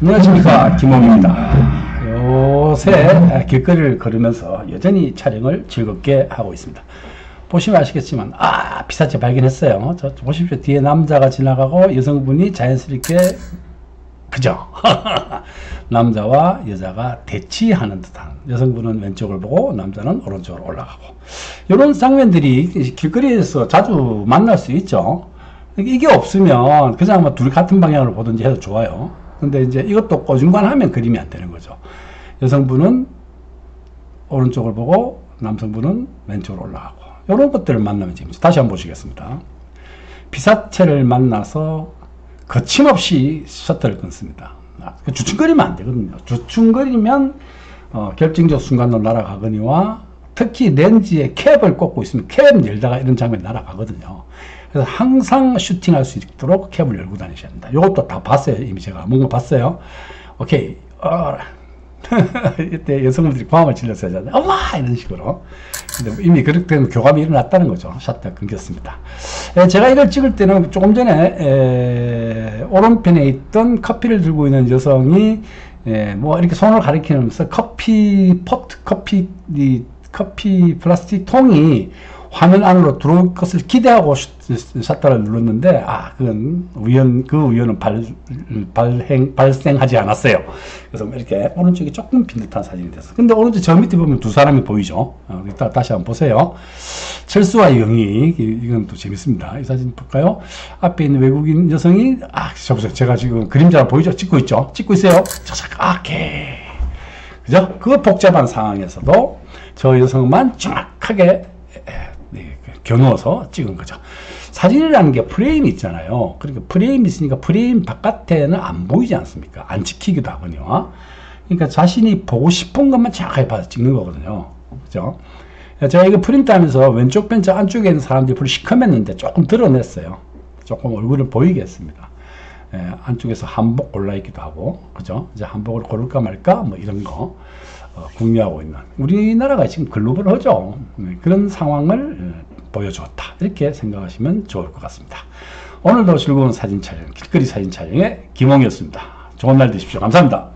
안녕하십니까 김홍입니다. 요새 길거리를 걸으면서 여전히 촬영을 즐겁게 하고 있습니다. 보시면 아시겠지만 아 피사체 발견했어요. 저 보십시오 뒤에 남자가 지나가고 여성분이 자연스럽게 그죠? 남자와 여자가 대치하는 듯한 여성분은 왼쪽을 보고 남자는 오른쪽으로 올라가고 이런 장면들이 길거리에서 자주 만날 수 있죠. 이게 없으면 그냥 뭐 둘이 같은 방향으로 보든지 해도 좋아요. 근데 이제 이것도 꼬중간하면 그림이 안 되는 거죠. 여성분은 오른쪽을 보고 남성분은 왼쪽으로 올라가고 이런 것들을 만나면 지금 다시 한번 보시겠습니다. 피사체를 만나서 거침없이 셔터를 끊습니다. 아, 그 주춤거리면 안 되거든요. 주춤거리면 어, 결정적 순간으로 날아가거니와 특히 렌즈에 캡을 꽂고 있으면 캡 열다가 이런 장면이 날아가거든요. 그래서 항상 슈팅할 수 있도록 캡을 열고 다니셔야 합니다. 이것도 다 봤어요. 이미 제가 뭔가 봤어요. 오케이. 어. 이때 여성분들이 과음을 질렀어야 하잖아요. 엄마! 이런 식으로. 근데 이미 그렇게 교감이 일어났다는 거죠. 샷터 끊겼습니다. 에, 제가 이걸 찍을 때는 조금 전에 에, 오른편에 있던 커피를 들고 있는 여성이 에, 뭐 이렇게 손을 가리키면서 커피 포트 커피 이 커피 플라스틱 통이 화면 안으로 들어올 것을 기대하고 샷터를 눌렀는데 아 그건 우연 그 우연은 발, 발행 발생하지 않았어요. 그래서 이렇게 오른쪽이 조금 빈 듯한 사진이 됐어. 근데 오른쪽 저 밑에 보면 두 사람이 보이죠. 어, 이따 다시 한번 보세요. 철수와 영희 이건 또 재밌습니다. 이 사진 볼까요? 앞에 있는 외국인 여성이 아 저보세요. 제가 지금 그림자 보이죠? 찍고 있죠? 찍고 있어요. 저작 아 개. 그죠? 그 복잡한 상황에서도 저 여성만 정확하게 겨누어서 찍은 거죠. 사진이라는 게 프레임이 있잖아요. 그러니까 프레임이 있으니까 프레임 바깥에는 안 보이지 않습니까? 안 찍히기도 하거든요. 그러니까 자신이 보고 싶은 것만 정확하게 봐서 찍는 거거든요. 그죠? 제가 이거 프린트 하면서 왼쪽 벤처 안쪽에 있는 사람들이 별로 시커맸는데 조금 드러냈어요. 조금 얼굴을 보이게 했습니다. 예, 안쪽에서 한복 골라 있기도 하고, 그죠? 이제 한복을 고를까 말까? 뭐 이런 거, 어, 궁리하고 있는. 우리나라가 지금 글로벌하죠. 네, 그런 상황을 보여주었다. 이렇게 생각하시면 좋을 것 같습니다. 오늘도 즐거운 사진 촬영, 길거리 사진 촬영의 김홍이었습니다. 좋은 날 되십시오. 감사합니다.